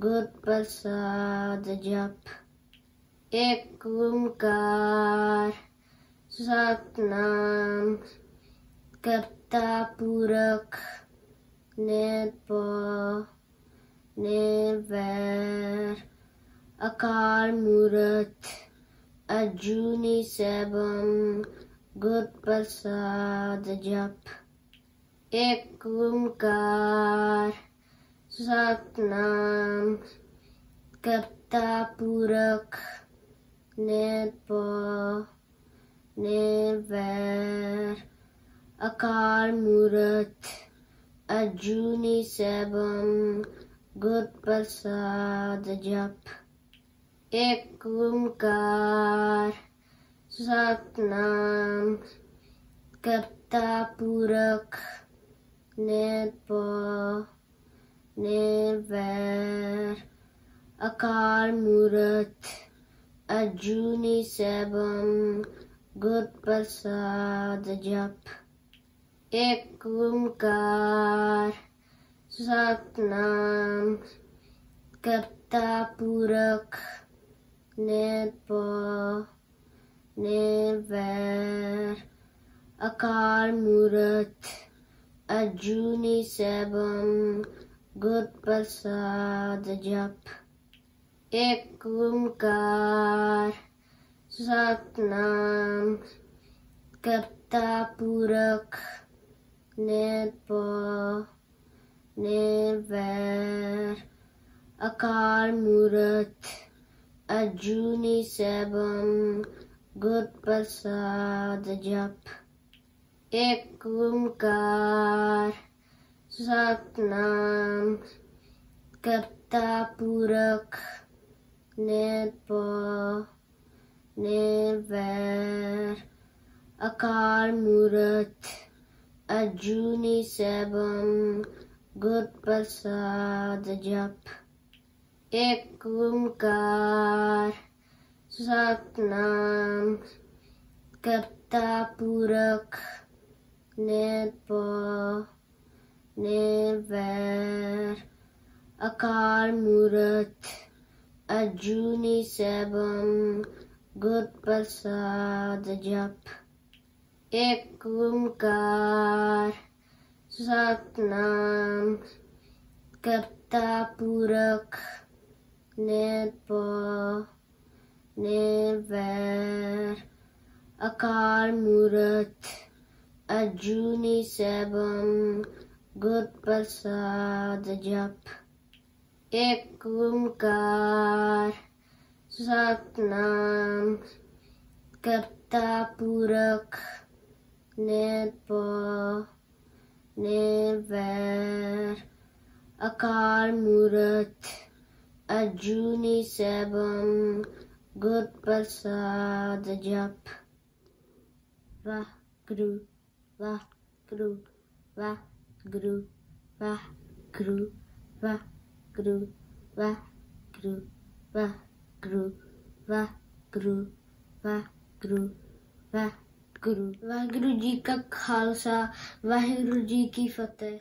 گود پر ساد جپ ایک اومکار سات نام کرتا پورک نیر پو نیر ویر اکال مورت اجونی سیبم گود پر ساد جپ ایک اومکار سسات نام کرتا پورک نیت نیبر اکال مورت ارجنی سیبم گرد پرساد جپ ایک سات نام کرتا پورک نیت اکال مورت ارجنی سیبم گرپرساد جپ ایک ست نام کرتا پورک نے پیر اکال مورت ارجنی سیبم گود پرساد جپ ایک اومکار سات نام کرتا پورک نیپ نیویر اکال مورت اجونی سیبم گود پرساد جپ ایک اومکار ستنام کرتا پورک نیپ نیویر اکال مورت اجونی سیبم گد پرساد جپ ایک اومکار ستنام کرتا پورک نیپ ویر اکال مورت ارجنی سیبم گر پرساد جپ ایک ست نام کرتا پورک نے پی ویر اکال مورت ارجنی سیبم گود پر ساد جپ ایک اومکار سات نام کرتا پورک نیر پو نیر ویر اکار مورت اجونی سیبم گود پر ساد جپ واہ کرو واہ کرو واہ Guru wah Guru wah Guru wah Guru wah Guru wah Guru wah Guru wah guru wah guru jika khalsa wah guru ji ki fateh